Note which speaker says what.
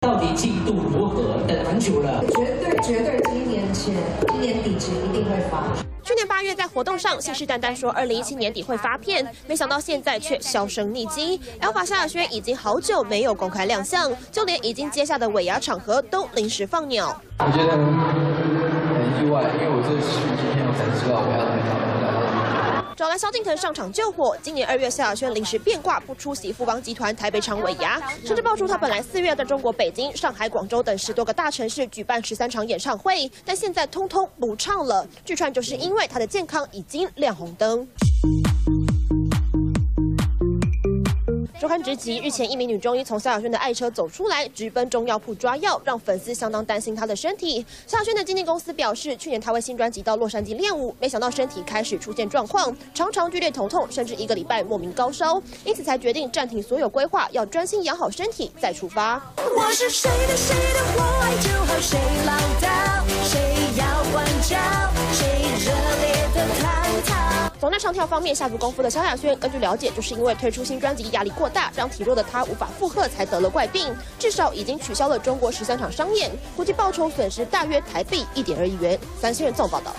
Speaker 1: 到底进度如何？等很久了。
Speaker 2: 绝对绝对，今年前今年底前一定会发。
Speaker 3: 去年八月在活动上信誓旦旦说，二零一七年底会发片，没想到现在却销声匿迹。Alpha 萧亚轩已经好久没有公开亮相，就连已经接下的尾牙场合都临时放鸟。
Speaker 4: 我觉得很意外，因为我这是今天我才知道我要来到。
Speaker 3: 找来萧敬腾上场救火。今年二月，萧亚轩临时变卦，不出席富邦集团台北场尾牙，甚至爆出他本来四月在中国北京、上海、广州等十多个大城市举办十三场演唱会，但现在通通不唱了。据传就是因为他的健康已经亮红灯。周刊直击，日前一名女中医从萧亚轩的爱车走出来，直奔中药铺抓药，让粉丝相当担心她的身体。萧亚轩的经纪公司表示，去年她为新专辑到洛杉矶练舞，没想到身体开始出现状况，常常剧烈头痛，甚至一个礼拜莫名高烧，因此才决定暂停所有规划，要专心养好身体再出发。我是谁的谁的，我爱就好，谁来讨。走那唱跳方面下足功夫的萧亚轩，根据了解，就是因为推出新专辑压力过大，让体弱的她无法负荷，才得了怪病。至少已经取消了中国十三场商演，估计报酬损失大约台币一点二亿元。三星人总报道。